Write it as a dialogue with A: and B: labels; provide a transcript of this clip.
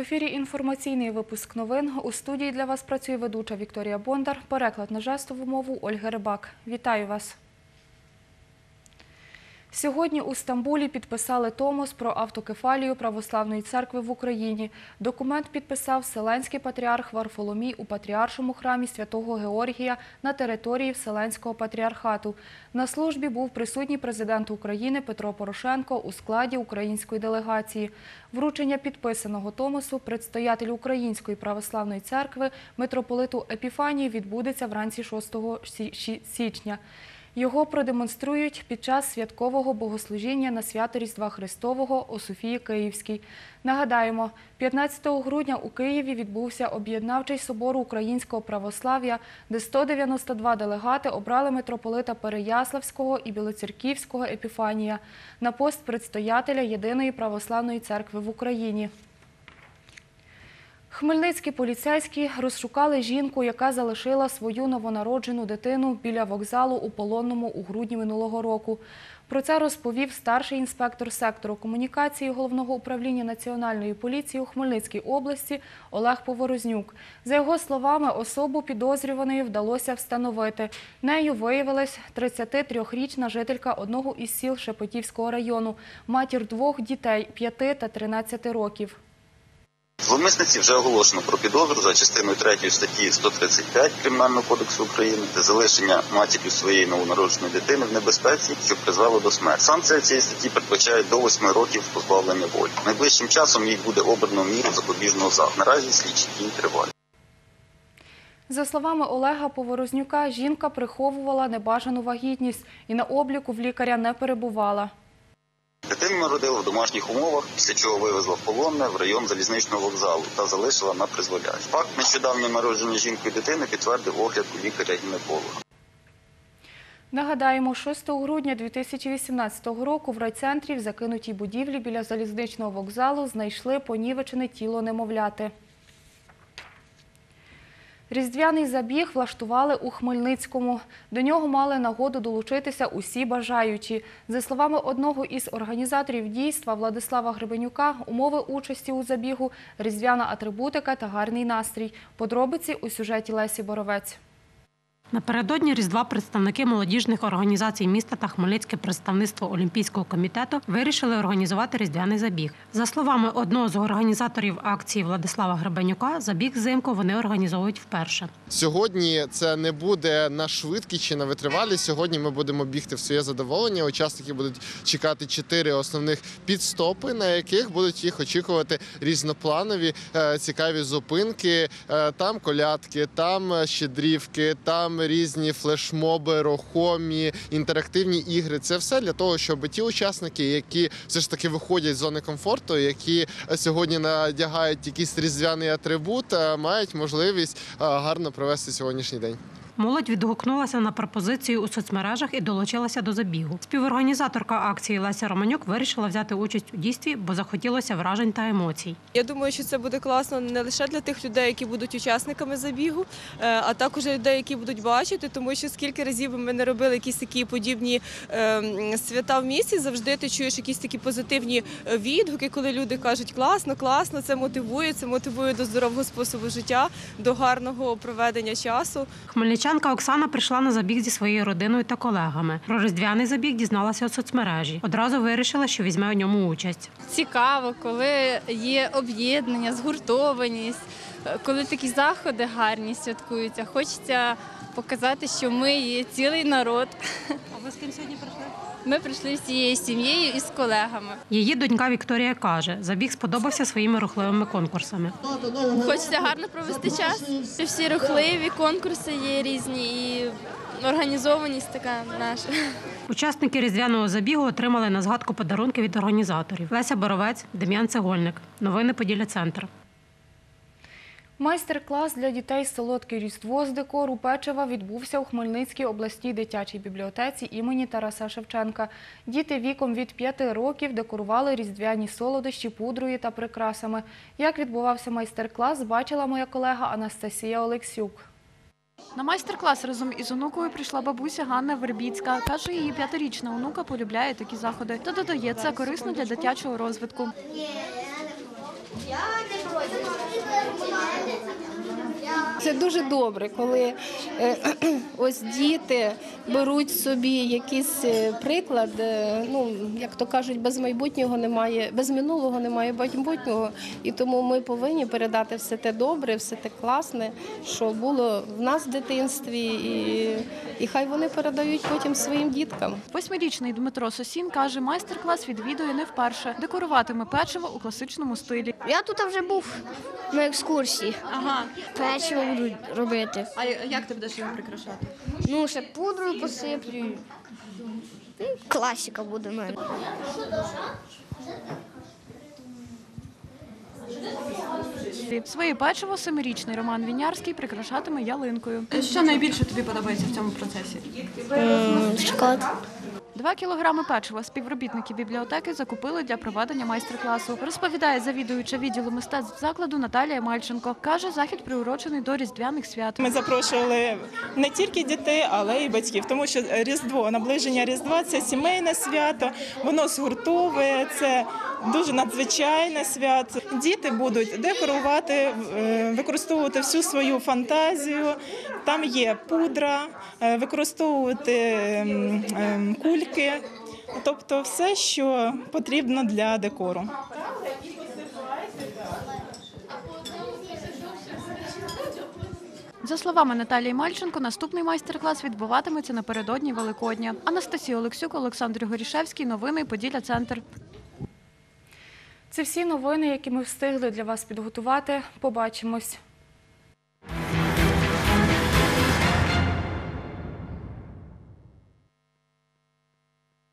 A: ефірі інформаційний випуск новин. У студії для вас працює ведуча Вікторія Бондар. Переклад на жестову мову Ольги Рибак. Вітаю вас. Сьогодні у Стамбулі підписали Томос про автокефалію Православної церкви в Україні. Документ підписав Вселенський патріарх Варфоломій у Патріаршому храмі святого Георгія на території Вселенського патріархату. На службі був присутній президент України Петро Порошенко у складі української делегації. Вручення підписаного Томосу предстоятель Української православної церкви митрополиту Епіфанії відбудеться вранці 6 січня. Його продемонструють під час святкового богослужіння на свято Різдва Христового у Софії Київській. Нагадаємо, 15 грудня у Києві відбувся об'єднавчий собор українського православ'я, де 192 делегати обрали митрополита Переяславського і Білоцерківського Епіфанія на пост предстоятеля Єдиної православної церкви в Україні. Хмельницькі поліцейські розшукали жінку, яка залишила свою новонароджену дитину біля вокзалу у Полонному у грудні минулого року. Про це розповів старший інспектор сектору комунікації Головного управління Національної поліції у Хмельницькій області Олег Поворознюк. За його словами, особу підозрюваної вдалося встановити. Нею виявилась 33-річна жителька одного із сіл Шепетівського району, матір двох дітей 5 та 13 років.
B: Зловмисниці вже оголошено про підозру за частиною 3 статті 135 Кримінального кодексу України та залишення матір'ю своєї новонародженої дитини в небезпеці, що призвело до смерті. Санкція цієї статті передбачає до 8 років позбавлення волі. Найближчим часом їй буде обрано міру запобіжного заходу. Наразі слідчі дії тривають.
A: За словами Олега Поворознюка, жінка приховувала небажану вагітність і на обліку в лікаря не перебувала.
B: Дитину народила в домашніх умовах, після чого вивезла в полонне в район залізничного вокзалу та залишила на призволяч. Факт нещодавнього народження жінкою дитини підтвердив огляд у лікаря-гінеколога.
A: Нагадаємо, 6 грудня 2018 року в райцентрі в закинутій будівлі біля залізничного вокзалу знайшли понівечене тіло немовляти. Різдвяний забіг влаштували у Хмельницькому. До нього мали нагоду долучитися усі бажаючі. За словами одного із організаторів дійства Владислава Гребенюка, умови участі у забігу – різдвяна атрибутика та гарний настрій. Подробиці у сюжеті Лесі Боровець.
C: Напередодні Різдва представники молодіжних організацій міста та Хмельницьке представництво Олімпійського комітету вирішили організувати різдвяний забіг. За словами одного з організаторів акції Владислава Гребенюка, забіг взимку вони організовують вперше.
D: Сьогодні це не буде на швидкість чи на витривалість. Сьогодні ми будемо бігти в своє задоволення. Учасники будуть чекати чотири основних підстопи, на яких будуть їх очікувати різнопланові е, цікаві зупинки. Е, Там колядки, там щедрівки, там різні флешмоби, рухомі, інтерактивні ігри. Це все для того, щоб ті учасники, які все ж таки виходять з зони комфорту, які е, сьогодні надягають якийсь різдвяний атрибут, е, мають можливість е, гарно провести сьогоднішній день.
C: Молодь відгукнулася на пропозицію у соцмережах і долучилася до забігу. Співорганізаторка акції Леся Романюк вирішила взяти участь у дійстві, бо захотілося вражень та емоцій.
E: Я думаю, що це буде класно не лише для тих людей, які будуть учасниками забігу, е, а також людей, які будуть бачити, тому що скільки разів ми не робили якісь такі подібні е, свята в місті, завжди ти чуєш якісь такі позитивні е, відгуки, коли люди кажуть класно, класно, це мотивує, це мотивує до здорового способу життя, до гарного проведення часу.
C: Хмельничанка Оксана прийшла на забіг зі своєю родиною та колегами. Про різдвяний забіг дізналася у соцмережі. Одразу вирішила, що візьме у ньому участь.
F: цікаво, коли є об'єднання, згуртованість, коли такі заходи гарні святкуються. Хочеться показати, що ми є цілий народ.
C: А ви з ким сьогодні прийшли?
F: Ми прийшли всією сім'єю і з колегами.
C: Її донька Вікторія каже, забіг сподобався своїми рухливими конкурсами.
F: Хочеться гарно провести час. Всі рухливі, конкурси є різні і організованість така наша.
C: Учасники різдвяного забігу отримали на згадку подарунки від організаторів. Леся Боровець, Дем'ян Цегольник. Новини Поділля Центр.
A: Майстер-клас для дітей «Солодке різдво» з декору печива відбувся у Хмельницькій обласній дитячій бібліотеці імені Тараса Шевченка. Діти віком від 5 років декорували різдвяні солодощі пудрою та прикрасами. Як відбувався майстер-клас, бачила моя колега Анастасія Олексюк.
G: На майстер-клас разом із онукою прийшла бабуся Ганна Вербіцька. Каже, її п'ятирічна онука полюбляє такі заходи та додає, це корисно для дитячого розвитку.
H: Я не. Це дуже добре, коли е, ось діти беруть собі якийсь е, приклад. е, Ну як то кажуть, без майбутнього немає, без минулого немає майбутнього. І тому ми повинні передати все те добре, все те класне, що було в нас в дитинстві, і, і хай вони передають потім своїм діткам.
G: Восьмирічний Дмитро Сосін каже, майстер-клас відвідує не вперше. Декоруватиме печиво у класичному стилі.
I: Я тут вже був на екскурсії.
G: Ага.
I: Печиво буду робити.
G: А як ти будеш його прикрашати?
I: Ну, ще пудрою посиплю. Класика буде в мене.
G: Своє печиво семирічний Роман Вінярський прикрашатиме ялинкою.
J: Що найбільше тобі подобається в цьому процесі?
I: Шоколад.
G: Два кілограми печива співробітники бібліотеки закупили для проведення майстер-класу. Розповідає завідуюча відділу мистецтв закладу Наталія Мальченко. Каже, захід приурочений до різдвяних свят.
K: Ми запрошували не тільки дітей, але й батьків, тому що Різдво, наближення Різдва це сімейне свято, воно згуртовує, це дуже надзвичайне свято. Діти будуть декорувати, е, використовувати всю свою фантазію. Там є пудра, е, використовувати ем, ем, тобто все, що потрібно для декору.
G: За словами Наталії Мальченко, наступний майстер-клас відбуватиметься напередодні Великодня. Анастасія Олексюк, Олександр Горішевський. Новини Поділля Центр.
A: Це всі новини, які ми встигли для вас підготувати. Побачимось.